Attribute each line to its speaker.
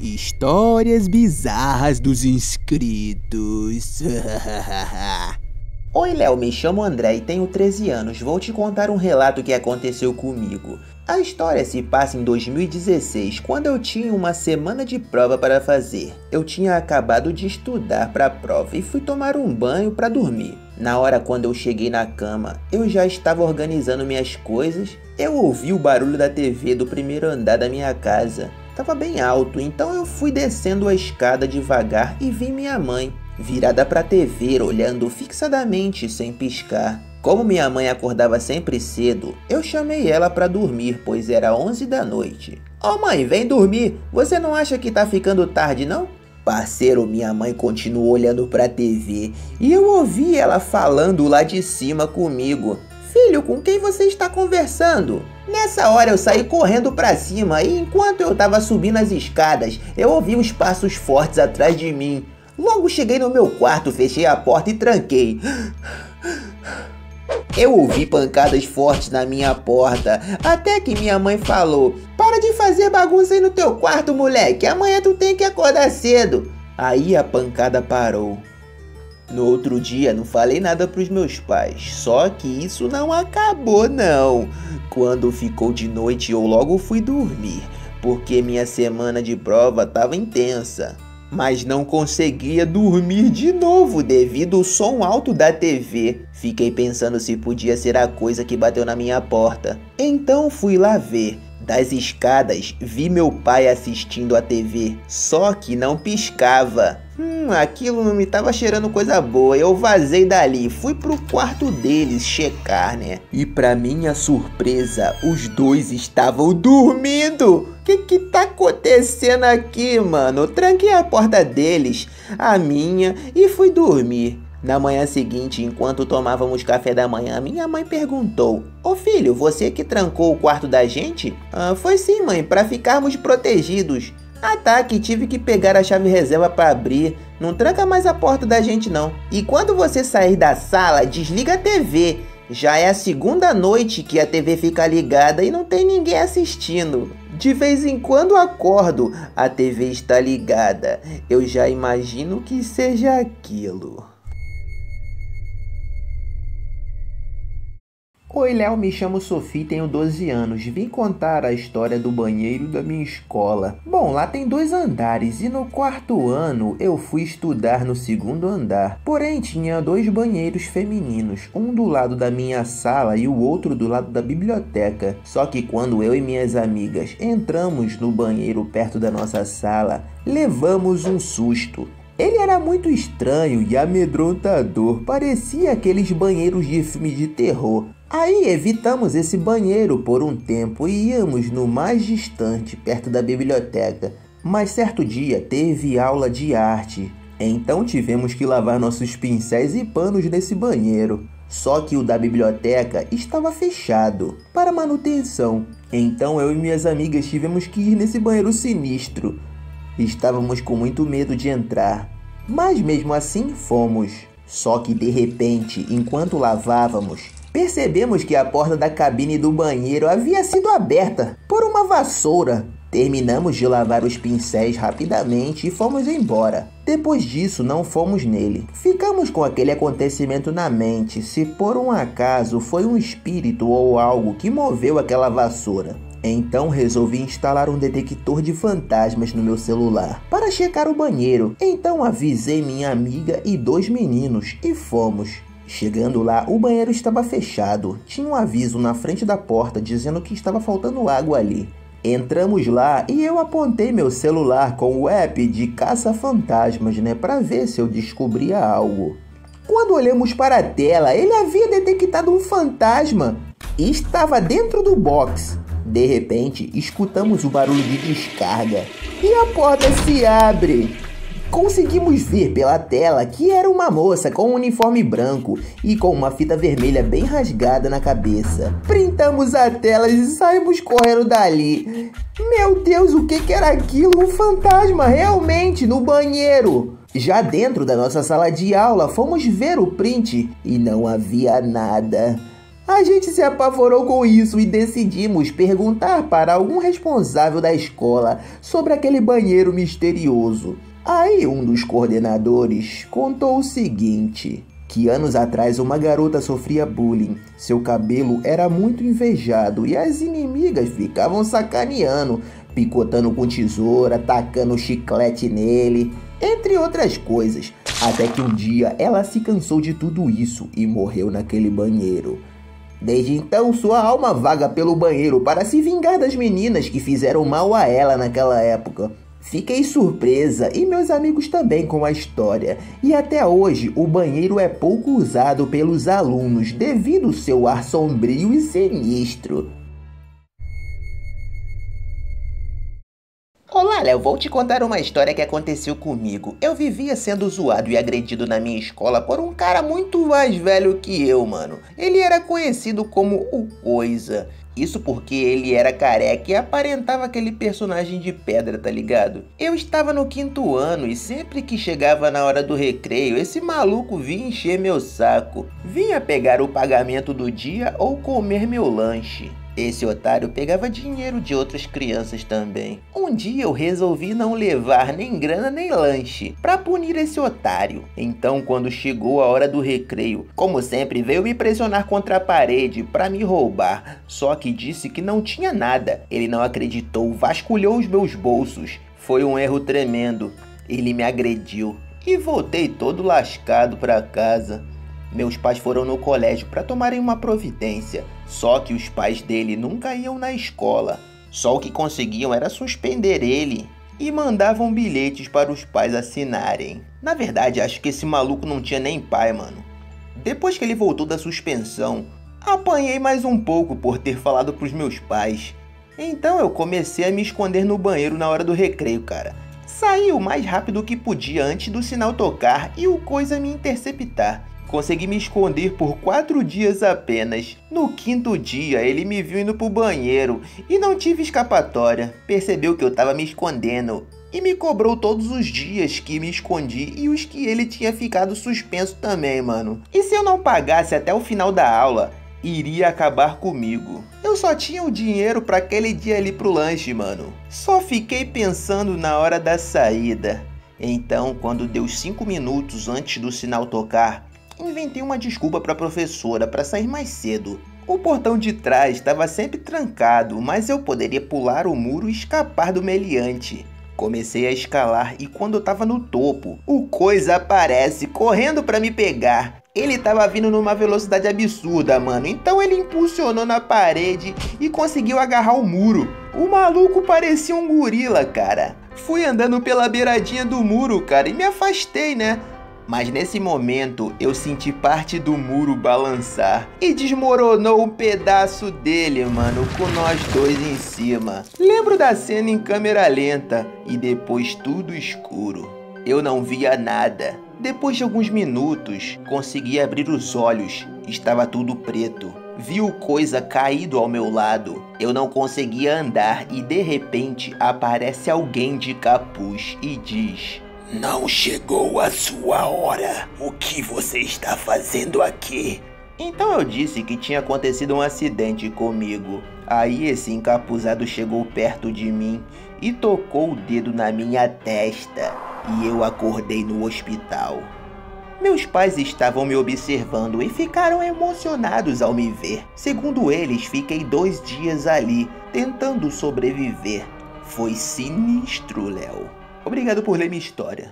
Speaker 1: Histórias bizarras dos inscritos.
Speaker 2: Oi, Léo, me chamo André e tenho 13 anos. Vou te contar um relato que aconteceu comigo. A história se passa em 2016, quando eu tinha uma semana de prova para fazer. Eu tinha acabado de estudar para a prova e fui tomar um banho para dormir. Na hora quando eu cheguei na cama, eu já estava organizando minhas coisas. Eu ouvi o barulho da TV do primeiro andar da minha casa estava bem alto, então eu fui descendo a escada devagar e vi minha mãe, virada para a TV, olhando fixadamente sem piscar. Como minha mãe acordava sempre cedo, eu chamei ela para dormir, pois era 11 da noite. Ô oh, mãe, vem dormir, você não acha que tá ficando tarde não? Parceiro, minha mãe continuou olhando para a TV e eu ouvi ela falando lá de cima comigo. Filho, com quem você está conversando? Nessa hora eu saí correndo para cima e enquanto eu estava subindo as escadas, eu ouvi uns passos fortes atrás de mim. Logo cheguei no meu quarto, fechei a porta e tranquei. Eu ouvi pancadas fortes na minha porta, até que minha mãe falou: Para de fazer bagunça aí no teu quarto, moleque, amanhã tu tem que acordar cedo. Aí a pancada parou. No outro dia não falei nada para os meus pais, só que isso não acabou não. Quando ficou de noite eu logo fui dormir, porque minha semana de prova estava intensa. Mas não conseguia dormir de novo devido ao som alto da TV. Fiquei pensando se podia ser a coisa que bateu na minha porta. Então fui lá ver. Das escadas, vi meu pai assistindo a TV, só que não piscava. Hum, aquilo não me tava cheirando coisa boa. Eu vazei dali, fui pro quarto deles checar, né? E pra minha surpresa, os dois estavam dormindo. Que que tá acontecendo aqui, mano? tranquei a porta deles, a minha, e fui dormir. Na manhã seguinte, enquanto tomávamos café da manhã, minha mãe perguntou: Ô filho, você que trancou o quarto da gente? Ah, foi sim, mãe, para ficarmos protegidos. Ah tá, que tive que pegar a chave reserva para abrir. Não tranca mais a porta da gente não. E quando você sair da sala, desliga a TV. Já é a segunda noite que a TV fica ligada e não tem ninguém assistindo. De vez em quando acordo, a TV está ligada. Eu já imagino que seja aquilo.
Speaker 3: Oi, Léo, me chamo Sofia tenho 12 anos. Vim contar a história do banheiro da minha escola. Bom, lá tem dois andares e no quarto ano eu fui estudar no segundo andar. Porém, tinha dois banheiros femininos, um do lado da minha sala e o outro do lado da biblioteca. Só que quando eu e minhas amigas entramos no banheiro perto da nossa sala, levamos um susto. Ele era muito estranho e amedrontador, parecia aqueles banheiros de filme de terror. Aí evitamos esse banheiro por um tempo e íamos no mais distante, perto da biblioteca. Mas certo dia teve aula de arte, então tivemos que lavar nossos pincéis e panos nesse banheiro. Só que o da biblioteca estava fechado para manutenção. Então eu e minhas amigas tivemos que ir nesse banheiro sinistro. Estávamos com muito medo de entrar, mas mesmo assim fomos. Só que de repente, enquanto lavávamos, Percebemos que a porta da cabine do banheiro havia sido aberta por uma vassoura. Terminamos de lavar os pincéis rapidamente e fomos embora. Depois disso, não fomos nele. Ficamos com aquele acontecimento na mente, se por um acaso foi um espírito ou algo que moveu aquela vassoura. Então resolvi instalar um detector de fantasmas no meu celular para checar o banheiro. Então avisei minha amiga e dois meninos e fomos. Chegando lá, o banheiro estava fechado. Tinha um aviso na frente da porta dizendo que estava faltando água ali. Entramos lá e eu apontei meu celular com o app de caça-fantasmas, né, para ver se eu descobria algo. Quando olhamos para a tela, ele havia detectado um fantasma e estava dentro do box. De repente, escutamos o barulho de descarga e a porta se abre. Conseguimos ver pela tela que era uma moça com um uniforme branco e com uma fita vermelha bem rasgada na cabeça. Printamos a tela e saímos correndo dali. Meu Deus, o que, que era aquilo? Um fantasma, realmente, no banheiro. Já dentro da nossa sala de aula, fomos ver o print e não havia nada. A gente se apavorou com isso e decidimos perguntar para algum responsável da escola sobre aquele banheiro misterioso. Aí um dos coordenadores contou o seguinte: que anos atrás uma garota sofria bullying. Seu cabelo era muito invejado e as inimigas ficavam sacaneando, picotando com tesoura, tacando chiclete nele, entre outras coisas. Até que um dia ela se cansou de tudo isso e morreu naquele banheiro. Desde então, sua alma vaga pelo banheiro para se vingar das meninas que fizeram mal a ela naquela época. Fiquei surpresa e meus amigos também com a história, e até hoje o banheiro é pouco usado pelos alunos devido ao seu ar sombrio e sinistro.
Speaker 2: Olá, Léo, vou te contar uma história que aconteceu comigo. Eu vivia sendo zoado e agredido na minha escola por um cara muito mais velho que eu, mano. Ele era conhecido como o Coisa. Isso porque ele era careca e aparentava aquele personagem de pedra, tá ligado? Eu estava no quinto ano e sempre que chegava na hora do recreio, esse maluco vinha encher meu saco. Vinha pegar o pagamento do dia ou comer meu lanche. Esse otário pegava dinheiro de outras crianças também. Um dia eu resolvi não levar nem grana nem lanche para punir esse otário. Então, quando chegou a hora do recreio, como sempre, veio me pressionar contra a parede para me roubar. Só que disse que não tinha nada. Ele não acreditou, vasculhou os meus bolsos. Foi um erro tremendo. Ele me agrediu e voltei todo lascado para casa. Meus pais foram no colégio para tomarem uma providência, só que os pais dele nunca iam na escola. Só o que conseguiam era suspender ele e mandavam bilhetes para os pais assinarem. Na verdade, acho que esse maluco não tinha nem pai, mano. Depois que ele voltou da suspensão, apanhei mais um pouco por ter falado pros meus pais. Então eu comecei a me esconder no banheiro na hora do recreio, cara. Saí o mais rápido que podia antes do sinal tocar e o coisa me interceptar. Consegui me esconder por quatro dias apenas. No quinto dia, ele me viu indo pro banheiro e não tive escapatória. Percebeu que eu tava me escondendo e me cobrou todos os dias que me escondi e os que ele tinha ficado suspenso também, mano. E se eu não pagasse até o final da aula, iria acabar comigo. Eu só tinha o dinheiro para aquele dia ali pro lanche, mano. Só fiquei pensando na hora da saída. Então, quando deu cinco minutos antes do sinal tocar, inventei uma desculpa para a professora para sair mais cedo. O portão de trás estava sempre trancado, mas eu poderia pular o muro e escapar do meliante. Comecei a escalar e quando eu estava no topo, o coisa aparece correndo para me pegar. Ele estava vindo numa velocidade absurda, mano. Então ele impulsionou na parede e conseguiu agarrar o muro. O maluco parecia um gorila, cara. Fui andando pela beiradinha do muro, cara, e me afastei, né? Mas nesse momento eu senti parte do muro balançar e desmoronou um pedaço dele, mano, com nós dois em cima. Lembro da cena em câmera lenta e depois tudo escuro. Eu não via nada. Depois de alguns minutos, consegui abrir os olhos. Estava tudo preto. Vi o coisa caído ao meu lado. Eu não conseguia andar e de repente aparece alguém de capuz e diz:
Speaker 1: não chegou a sua hora. O que você está fazendo aqui?
Speaker 2: Então eu disse que tinha acontecido um acidente comigo. Aí esse encapuzado chegou perto de mim e tocou o dedo na minha testa. E eu acordei no hospital. Meus pais estavam me observando e ficaram emocionados ao me ver. Segundo eles, fiquei dois dias ali, tentando sobreviver. Foi sinistro, Léo. Obrigado por ler minha história.